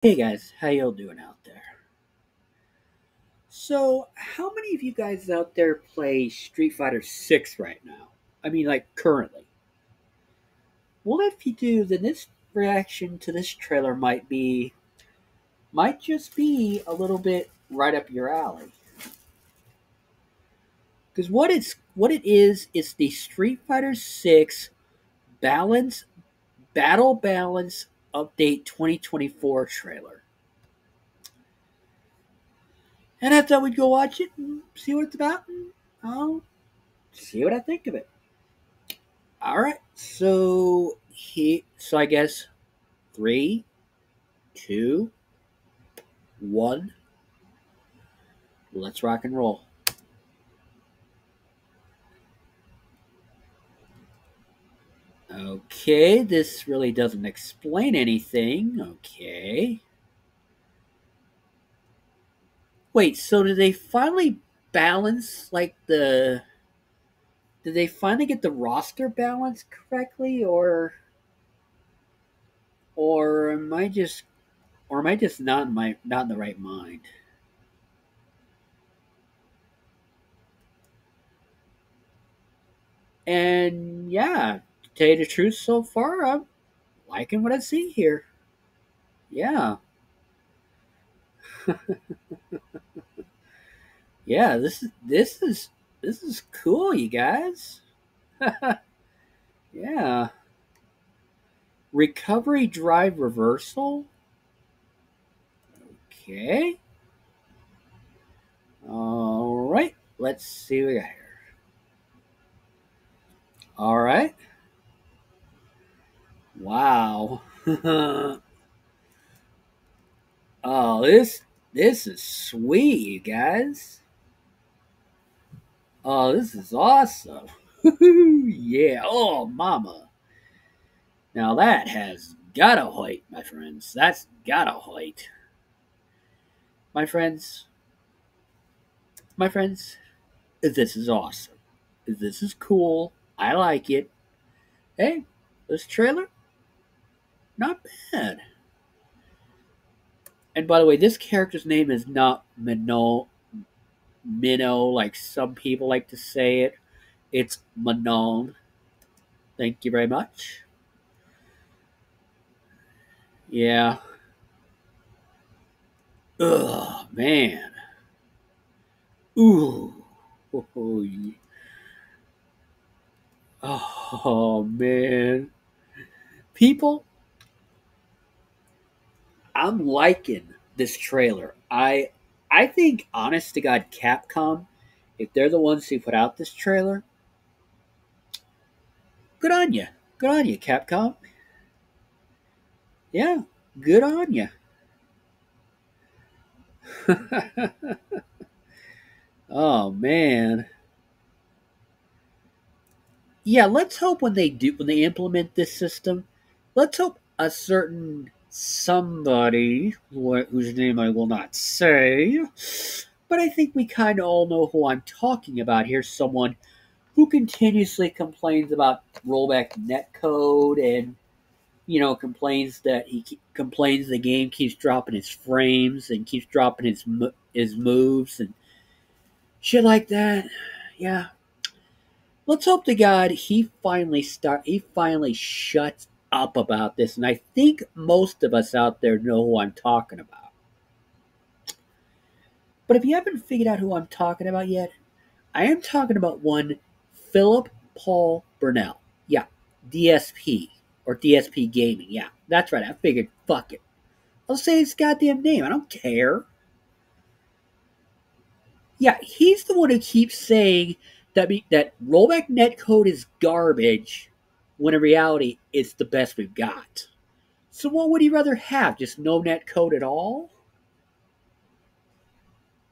Hey guys, how y'all doing out there? So, how many of you guys out there play Street Fighter 6 right now? I mean, like currently. Well, if you do, then this reaction to this trailer might be, might just be a little bit right up your alley. Because what it's what it is is the Street Fighter 6 balance battle balance update 2024 trailer. And I thought we'd go watch it and see what it's about and I'll see what I think of it. Alright, so he so I guess three, two, one. Let's rock and roll. Okay, this really doesn't explain anything. Okay. Wait, so did they finally balance like the did they finally get the roster balance correctly or or am I just or am I just not in my not in the right mind? And yeah, tell you the truth, so far I'm liking what I see here. Yeah. yeah, this is this is this is cool, you guys. yeah. Recovery drive reversal. Okay. All right. Let's see what we got here. All right. Wow. oh, this this is sweet, you guys. Oh, this is awesome. yeah. Oh, mama. Now that has gotta hoit, my friends. That's gotta hoit. My friends, my friends, this is awesome. This is cool. I like it. Hey, this trailer, not bad. And by the way, this character's name is not Minnow, Minnow, like some people like to say it. It's Manon. Thank you very much. Yeah. Ugh, man. Ooh. Oh, yeah. oh man. People, I'm liking this trailer. I I think honest to God Capcom, if they're the ones who put out this trailer, good on you. Good on you, Capcom. Yeah, good on you. oh man. Yeah, let's hope when they do when they implement this system, let's hope a certain somebody whose name I will not say, but I think we kind of all know who I'm talking about here. Someone who continuously complains about rollback netcode and you know complains that he complains the game keeps dropping his frames and keeps dropping his his moves and shit like that. Yeah. Let's hope to God he finally start he finally shuts up about this, and I think most of us out there know who I'm talking about. But if you haven't figured out who I'm talking about yet, I am talking about one Philip Paul Burnell. Yeah, DSP or DSP Gaming. Yeah, that's right. I figured, fuck it. I'll say his goddamn name. I don't care. Yeah, he's the one who keeps saying that be, that rollback netcode is garbage when in reality it's the best we've got. So what would he rather have? Just no net code at all?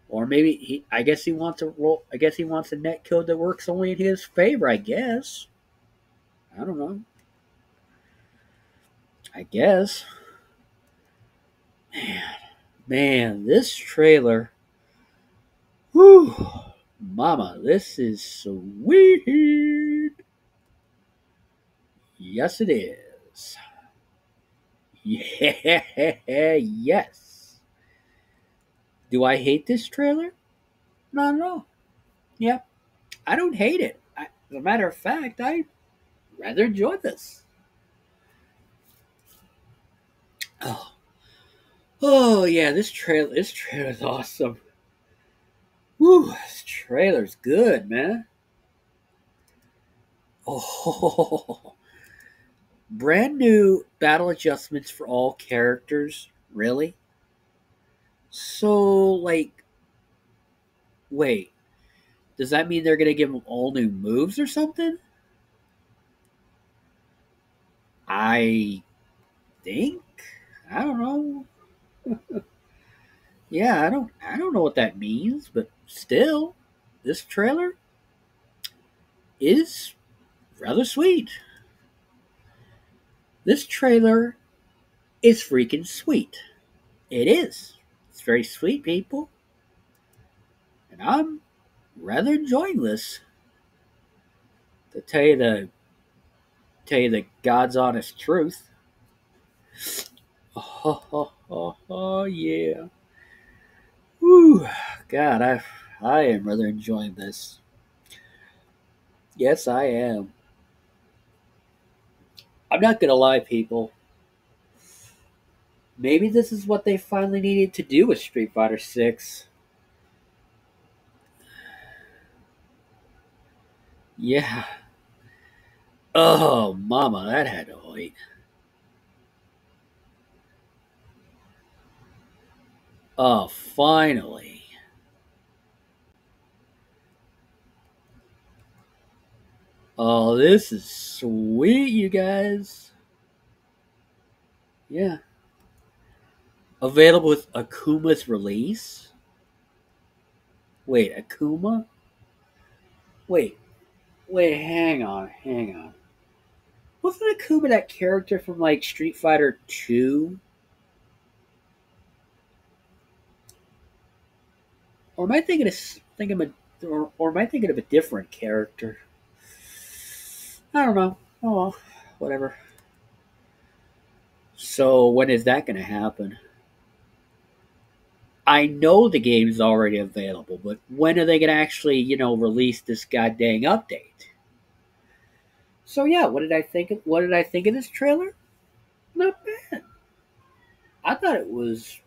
Or maybe he I guess he wants a roll I guess he wants a net code that works only in his favor, I guess. I don't know. I guess. Man, man, this trailer. Whew, mama, this is sweet. Yes, it is. Yeah, yes. Do I hate this trailer? Not at all. Yeah, I don't hate it. I, as a matter of fact, I rather enjoy this. Oh, oh yeah, this trailer, this trailer is awesome. Woo, this trailer's good, man. Oh, brand new battle adjustments for all characters. Really? So, like, wait, does that mean they're gonna give them all new moves or something? I think. I don't know. yeah, I don't. I don't know what that means, but still, this trailer is rather sweet. This trailer is freaking sweet. It is. It's very sweet, people. And I'm rather enjoying this. To tell you the tell you the God's honest truth. Oh, oh, oh, oh yeah. Woo, God, I I am rather enjoying this. Yes, I am. I'm not gonna lie, people. Maybe this is what they finally needed to do with Street Fighter 6. Yeah. Oh, mama, that had to wait. Oh, finally. Oh, this is sweet, you guys. Yeah. Available with Akuma's release? Wait, Akuma? Wait, wait, hang on, hang on. Wasn't Akuma that character from like Street Fighter 2? Or am I thinking of thinking of a, or, or am I thinking of a different character? I don't know. Oh, well, whatever. So when is that going to happen? I know the game's already available, but when are they going to actually, you know, release this goddamn update? So yeah, what did I think? Of, what did I think of this trailer? Not bad. I thought it was.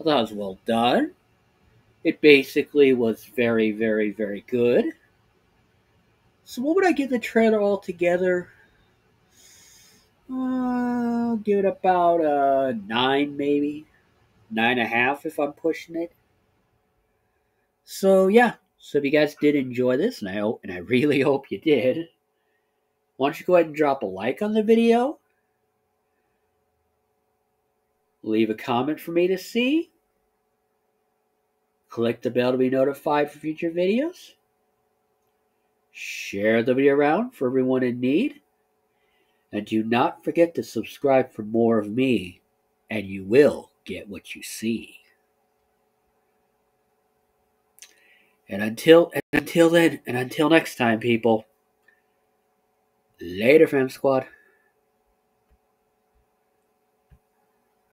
I thought it was well done. It basically was very, very, very good. So what would I give the trailer altogether? Uh, I'll give it about a nine, maybe nine and a half if I'm pushing it. So yeah, so if you guys did enjoy this, and I hope, and I really hope you did, why don't you go ahead and drop a like on the video? Leave a comment for me to see. Click the bell to be notified for future videos. Share the video around for everyone in need. And do not forget to subscribe for more of me, and you will get what you see. And until and until then, and until next time, people. Later, fam squad.